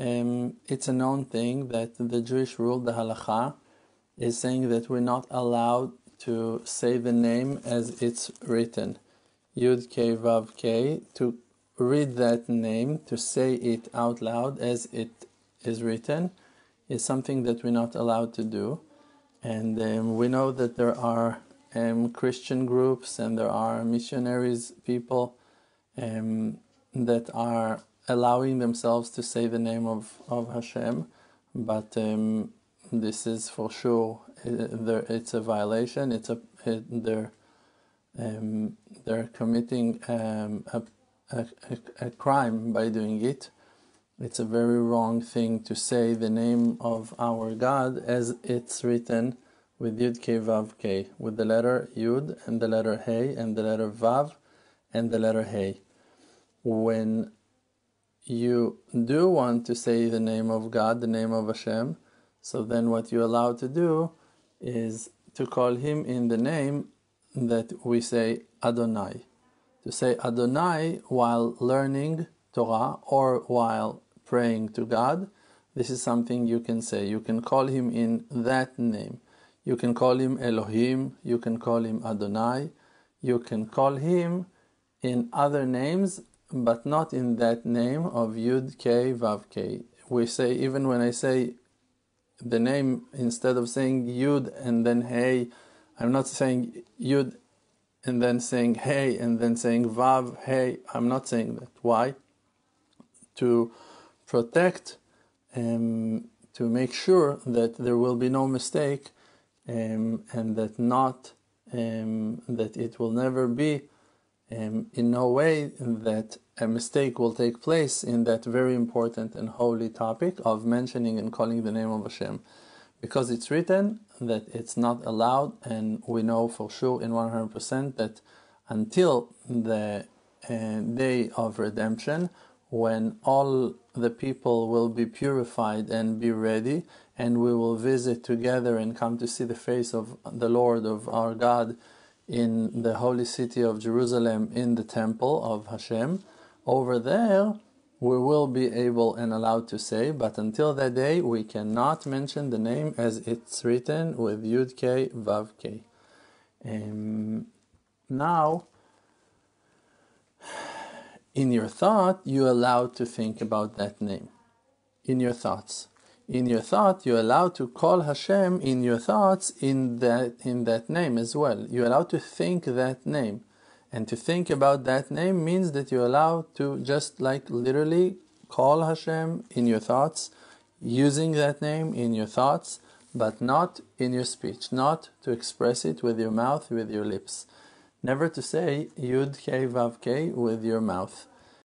Um, it's a known thing that the Jewish rule, the halacha, is saying that we're not allowed to say the name as it's written. Yud K Vav K, to read that name, to say it out loud as it is written, is something that we're not allowed to do. And um, we know that there are um, Christian groups and there are missionaries, people um, that are allowing themselves to say the name of, of Hashem, but um, this is for sure uh, it's a violation. It's a it, they're um, they're committing um, a, a, a crime by doing it. It's a very wrong thing to say the name of our God as it's written with Yud K Vav K, with the letter Yud and the letter Hey and the letter Vav and the letter Hey. When you do want to say the name of God, the name of Hashem, so then what you're allowed to do is to call him in the name that we say Adonai. To say Adonai while learning Torah or while praying to God, this is something you can say. You can call him in that name. You can call him Elohim, you can call him Adonai, you can call him in other names, but not in that name of Yud K Vav K. We say, even when I say the name instead of saying Yud and then Hey. I'm not saying Yud and then saying Hey and then saying Vav Hey. I'm not saying that. Why? To protect um, to make sure that there will be no mistake um, and that not um, that it will never be um, in no way that a mistake will take place in that very important and holy topic of mentioning and calling the name of Hashem. Because it's written that it's not allowed, and we know for sure in 100% that until the uh, day of redemption, when all the people will be purified and be ready, and we will visit together and come to see the face of the Lord of our God in the holy city of Jerusalem in the temple of Hashem, over there we will be able and allowed to say, but until that day we cannot mention the name as it's written with Yud K Vav K. Um, now, in your thought, you're allowed to think about that name. In your thoughts in your thought, you're allowed to call Hashem in your thoughts in that in that name as well. You're allowed to think that name. And to think about that name means that you're allowed to just like literally call Hashem in your thoughts, using that name in your thoughts, but not in your speech, not to express it with your mouth, with your lips. Never to say Yud K Vav K with your mouth.